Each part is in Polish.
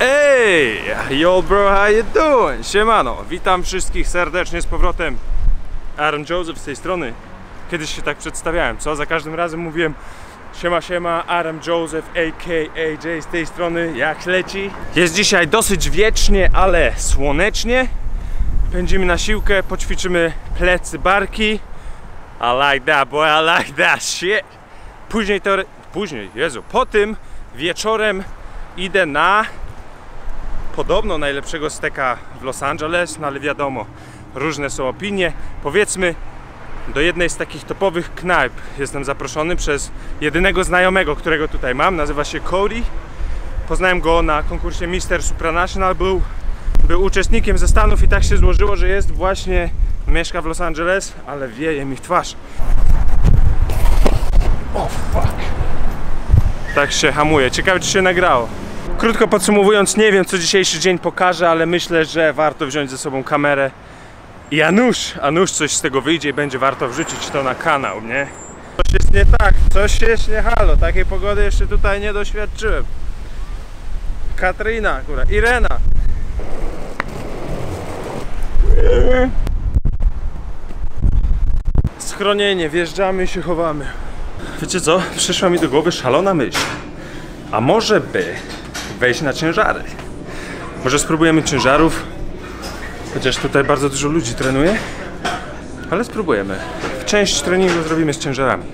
Ej, yo bro, how you doing? Siemano, witam wszystkich serdecznie z powrotem. Aaron Joseph z tej strony. Kiedyś się tak przedstawiałem, co? Za każdym razem mówiłem Siema, siema, Aaron Joseph, a.k.a. Jay z tej strony, jak leci? Jest dzisiaj dosyć wiecznie, ale słonecznie. Pędzimy na siłkę, poćwiczymy plecy, barki. I like that, boy, I like that shit. Później to... Później, Jezu, po tym wieczorem idę na podobno najlepszego steka w Los Angeles, no ale wiadomo, różne są opinie. Powiedzmy, do jednej z takich topowych knajp jestem zaproszony przez jedynego znajomego, którego tutaj mam. Nazywa się Cody. Poznałem go na konkursie Mister Supranational. Był, był uczestnikiem ze Stanów i tak się złożyło, że jest właśnie, mieszka w Los Angeles, ale wieje mi w twarz. O fuck. Tak się hamuje. Ciekawe, czy się nagrało. Krótko podsumowując, nie wiem co dzisiejszy dzień pokaże, ale myślę, że warto wziąć ze sobą kamerę i a nuż, a nuż coś z tego wyjdzie i będzie warto wrzucić to na kanał, nie? Coś jest nie tak, coś jest nie halo, takiej pogody jeszcze tutaj nie doświadczyłem. Katrina, kurwa, Irena. Schronienie, wjeżdżamy i się chowamy. Wiecie co? Przyszła mi do głowy szalona myśl. A może by wejść na ciężary? Może spróbujemy ciężarów? Chociaż tutaj bardzo dużo ludzi trenuje. Ale spróbujemy. Część treningu zrobimy z ciężarami.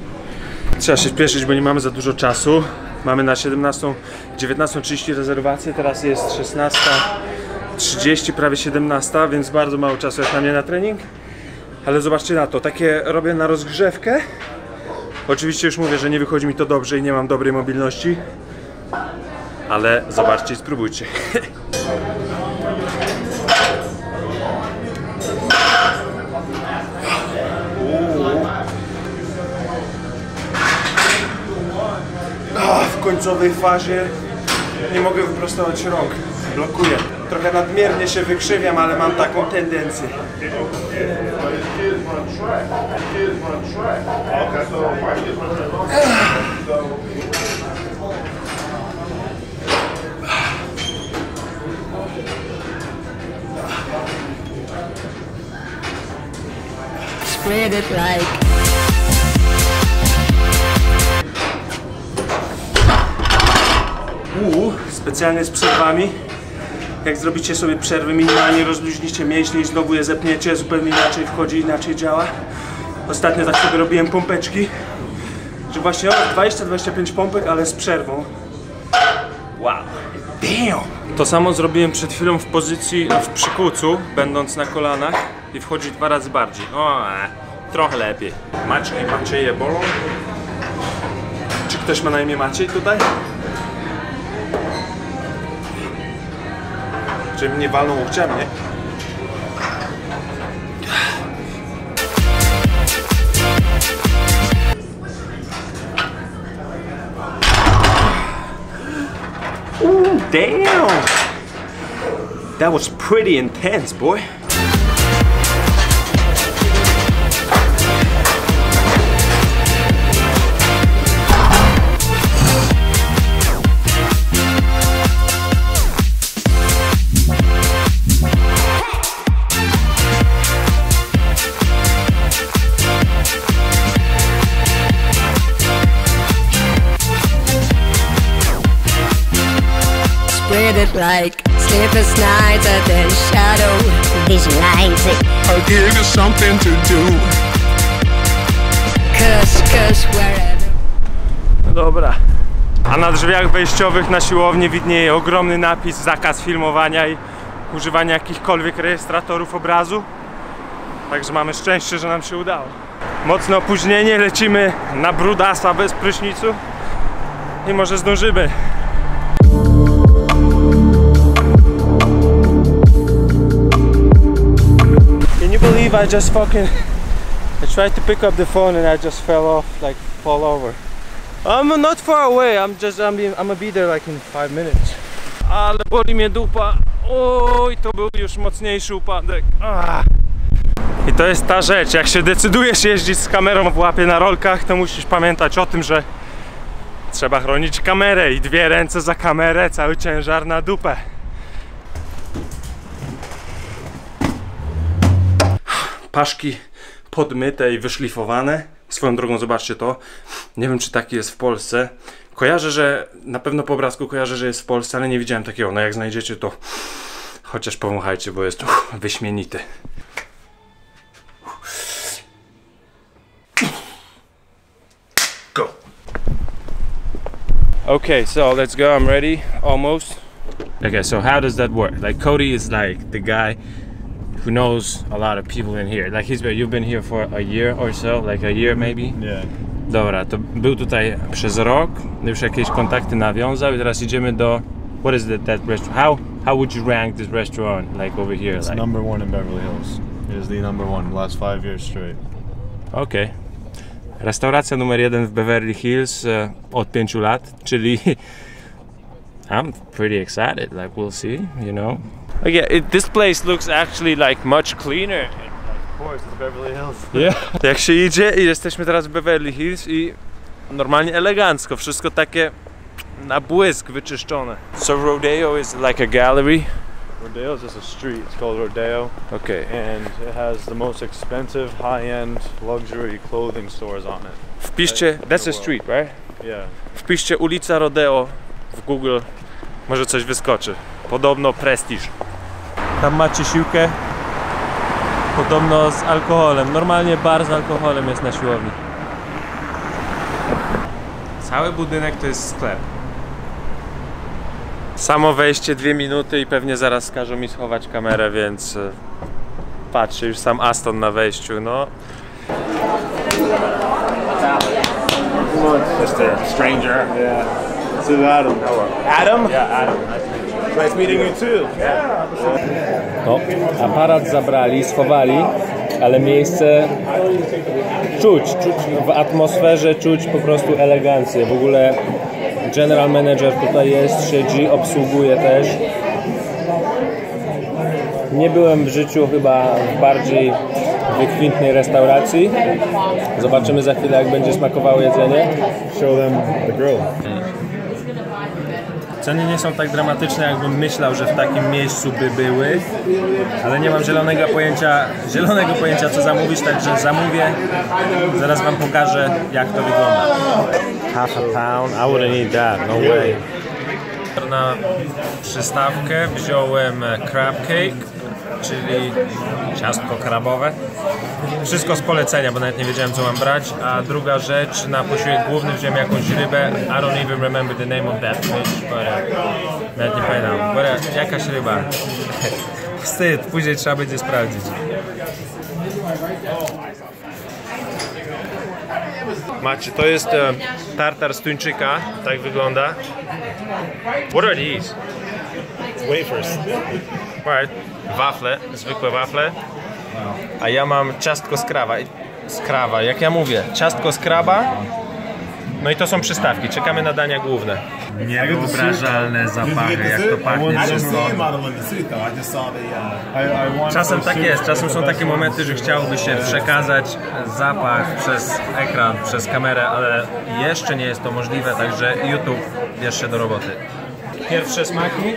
Trzeba się spieszyć, bo nie mamy za dużo czasu. Mamy na 17, 19.30 rezerwację, teraz jest 16.30, prawie 17, więc bardzo mało czasu jest na mnie na trening. Ale zobaczcie na to, takie robię na rozgrzewkę. Oczywiście już mówię, że nie wychodzi mi to dobrze i nie mam dobrej mobilności. Ale zobaczcie i spróbujcie. końcowej fazie nie mogę wyprostować rąk. Blokuję. Trochę nadmiernie się wykrzywiam, ale mam taką tendencję. Spread it like Uuu, specjalnie z przerwami. Jak zrobicie sobie przerwy, minimalnie rozluźnicie mięśnie i znowu je zepniecie, zupełnie inaczej wchodzi, inaczej działa. Ostatnio tak sobie robiłem pompeczki, że właśnie o 20-25 pompek, ale z przerwą. Wow. Damn! To samo zrobiłem przed chwilą w pozycji, w przykucu, będąc na kolanach i wchodzi dwa razy bardziej. O, e, trochę lepiej. Maciej, Macieje bolą? Czy ktoś ma na imię Maciej tutaj? Czy mnie walną łokciami, nie? Ooh, damn! That was pretty intense, boy. It like sleepless nights and then shadow. Visualize it. I'll give you something to do. Cause, cause wherever. No dobra. A na drzwiach wejściowych na siłownię widnieje ogromny napis zakaz filmowania i używania jakichkolwiek rejestratorów obrazu. Także mamy szczęście, że nam się udało. Mocne opóźnienie, lecimy na brudasa bez prysznicu i może zdążymy. Believe I just fucking I tried to pick up the phone and I just fell off like fall over. I'm not far away, I'm just, I'm, I'm gonna be there like in 5 minutes. Ale boli mnie dupa. Oj, to był już mocniejszy upadek. Ah. I to jest ta rzecz, jak się decydujesz jeździć z kamerą w łapie na rolkach, to musisz pamiętać o tym, że trzeba chronić kamerę i dwie ręce za kamerę, cały ciężar na dupę. Paszki podmyte i wyszlifowane. Swoją drogą zobaczcie to. Nie wiem czy taki jest w Polsce. Kojarzę, że na pewno po obrazku kojarzę, że jest w Polsce, ale nie widziałem takiego. No jak znajdziecie to chociaż powąchajcie, bo jest uff, wyśmienity. Go. Okay, so let's go. I'm ready. Almost. Okay, so how does that work? Like Cody is like the guy who knows a lot of people in here. Like he's been, you've been here for a year or so, like a year maybe. Yeah. Dobra, to był tutaj przez rok, już jakieś kontakty nawiązał i teraz idziemy do What is that, that restaurant? How how would you rank this restaurant like over here? It's Like, number one in Beverly Hills. It is the number one last five years straight. Okej. Restauracja numer jeden w Beverly Hills e, od pięciu lat, czyli I'm pretty excited. Like we'll see, you know. Okay, it, this place looks actually like much cleaner. Of course, it's Beverly Hills. Yeah. Jak się idzie i jesteśmy teraz w Beverly Hills i normalnie elegancko, wszystko takie na błysk wyczyszczone. So Rodeo is like a gallery. Rodeo is just a street. It's called Rodeo, Okay. and it has the most expensive, high-end luxury clothing stores on it. Wpiszcie, that's a street, right? Yeah. Wpiszcie ulica Rodeo w Google, może coś wyskoczy. Podobno prestiż. Tam macie siłkę. Podobno z alkoholem. Normalnie bar z alkoholem jest na siłowni. Cały budynek to jest sklep. Samo wejście dwie minuty i pewnie zaraz każą mi schować kamerę, więc e, patrzę już sam Aston na wejściu, no. Just a stranger. Yeah. This is Adam. Adam? Yeah, Adam. Nice meeting you too. No, aparat zabrali, schowali, ale miejsce czuć, czuć w atmosferze, czuć po prostu elegancję. W ogóle general manager tutaj jest, siedzi, obsługuje też. Nie byłem w życiu chyba w bardziej wykwintnej restauracji. Zobaczymy za chwilę, jak będzie smakowało jedzenie. Show them the grill. Ceny nie są tak dramatyczne, jakbym myślał, że w takim miejscu by były, ale nie mam zielonego pojęcia, zielonego pojęcia co zamówić, także zamówię. Zaraz wam pokażę, jak to wygląda. Half a pound, I wouldn't eat that, no way. Na przystawkę wziąłem crab cake, czyli ciastko krabowe. Wszystko z polecenia, bo nawet nie wiedziałem co mam brać. A druga rzecz, na posiłek główny wziąłem jakąś rybę. I don't even remember the name of that fish, but uh, nawet nie pamiętam. But, uh, jakaś ryba. Wstyd, później trzeba będzie sprawdzić. Macie, to jest e, tartar z tuńczyka, tak wygląda. What are these? Wafers. Right. Wafle, zwykłe wafle. A ja mam ciastko z krawa. Z krawa, jak ja mówię, ciastko z kraba. No i to są przystawki, czekamy na dania główne. Niewyobrażalne zapachy, jak to pachnie Czasem tak jest, czasem są takie momenty, że chciałoby się przekazać zapach przez ekran, przez kamerę, ale jeszcze nie jest to możliwe, także YouTube bierz się do roboty. Pierwsze smaki?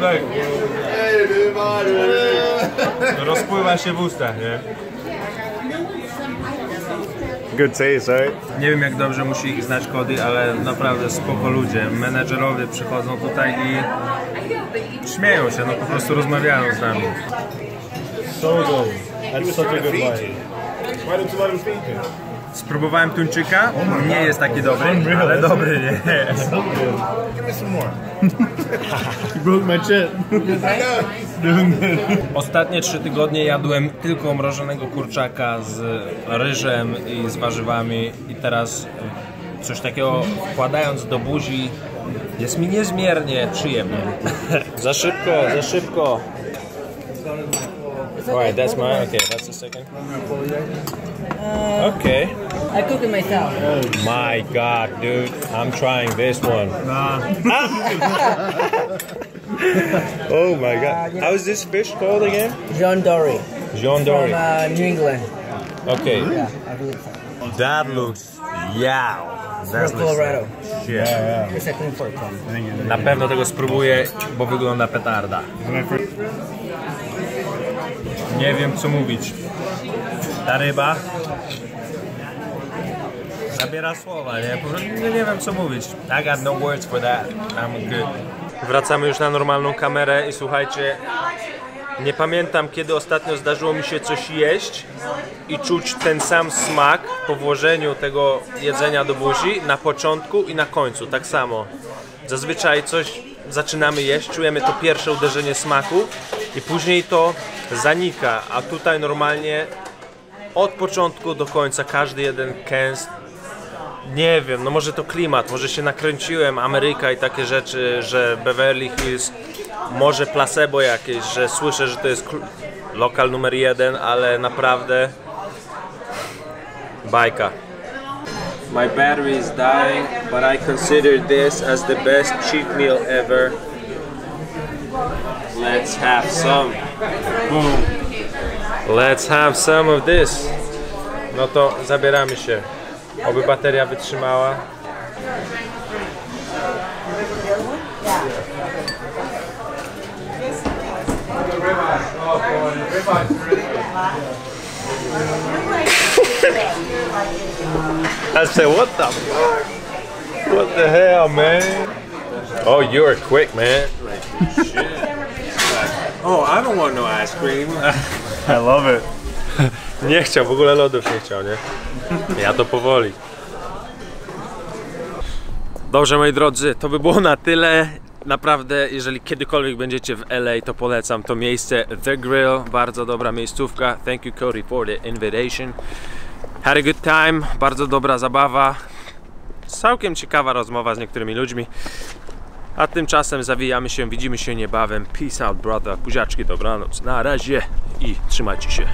Szlek. Rozpływa się w ustach, nie? Good taste, right? Nie wiem jak dobrze musi ich znać kody, ale naprawdę spoko ludzie. Menedżerowie przychodzą tutaj i śmieją się, no po prostu rozmawiają z nami. So good. That's such a good bite. why don't you let him you? Spróbowałem tuńczyka, nie jest taki dobry, ale dobry, broke my chip. Ostatnie trzy tygodnie jadłem tylko mrożonego kurczaka z ryżem i z warzywami i teraz coś takiego wkładając do buzi Jest mi niezmiernie przyjemnie. za szybko, za szybko. Alright, that's mine. Okay, that's the second. Uh, okay. I cook it myself. Oh, my God, dude, I'm trying this one. Nah. Ah. oh my God. Uh, How is this fish called again? John Dory John from Dory. uh, New England. Okay. Yeah, I believe so. That looks yeah. From Colorado. Yeah. It's a clean pork. Na pewno tego spróbuję, bo wygląda petarda. Nie wiem co mówić. Ta ryba zabiera słowa, nie? Nie wiem co mówić. I got no words for that. I'm good. Wracamy już na normalną kamerę i słuchajcie, nie pamiętam kiedy ostatnio zdarzyło mi się coś jeść i czuć ten sam smak po włożeniu tego jedzenia do buzi na początku i na końcu, tak samo. Zazwyczaj coś zaczynamy jeść, czujemy to pierwsze uderzenie smaku i później to zanika, a tutaj normalnie od początku do końca każdy jeden kęs nie wiem, no może to klimat, może się nakręciłem, Ameryka i takie rzeczy, że Beverly Hills, może placebo jakieś, że słyszę, że to jest lokal numer jeden, ale naprawdę bajka. My battery is dying, but I consider this as the best cheat meal ever. Let's have some. Boom. Let's have some of this. No to zabieramy się. Oby bateria wytrzymała. I said, what the fuck? What the hell, man? Oh, you were quick, man. Oh, I don't want no ice cream. I love it. Nie chciał, w ogóle lodów nie chciał, nie? Ja to powoli. Dobrze, moi drodzy, to by było na tyle. Naprawdę, jeżeli kiedykolwiek będziecie w LA, to polecam to miejsce The Grill. Bardzo dobra miejscówka. Thank you, Cody, for the invitation. Had a good time, bardzo dobra zabawa. Całkiem ciekawa rozmowa z niektórymi ludźmi. A tymczasem zawijamy się, widzimy się niebawem. Peace out, brother. Buziaczki, dobranoc. Na razie i trzymajcie się.